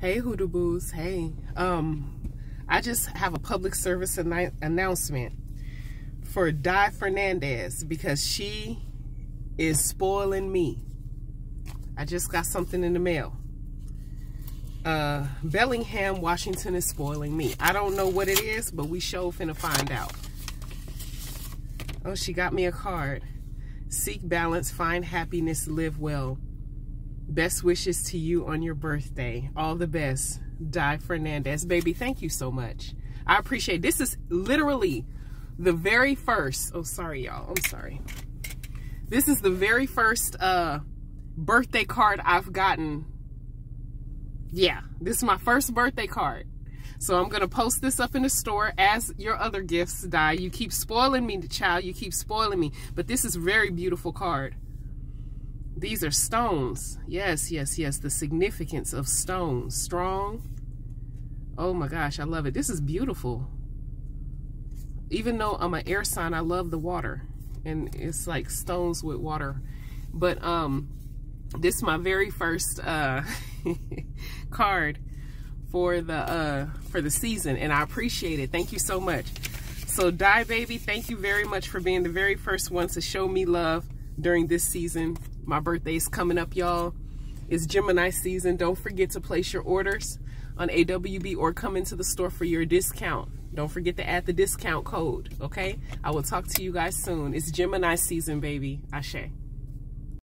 Hey, Hoodoo Boos. Hey. Um, I just have a public service announcement for Di Fernandez because she is spoiling me. I just got something in the mail. Uh, Bellingham, Washington is spoiling me. I don't know what it is, but we show finna find out. Oh, she got me a card. Seek balance, find happiness, live well. Best wishes to you on your birthday. All the best. Di Fernandez. Baby, thank you so much. I appreciate This is literally the very first. Oh, sorry, y'all. I'm sorry. This is the very first uh, birthday card I've gotten. Yeah, this is my first birthday card. So I'm going to post this up in the store as your other gifts Di. You keep spoiling me, child. You keep spoiling me. But this is very beautiful card. These are stones. Yes, yes, yes. The significance of stones. Strong. Oh my gosh, I love it. This is beautiful. Even though I'm an air sign, I love the water. And it's like stones with water. But um, this is my very first uh, card for the uh, for the season. And I appreciate it. Thank you so much. So Di Baby, thank you very much for being the very first one to show me love during this season my birthday is coming up, y'all. It's Gemini season. Don't forget to place your orders on AWB or come into the store for your discount. Don't forget to add the discount code, okay? I will talk to you guys soon. It's Gemini season, baby. Ashe.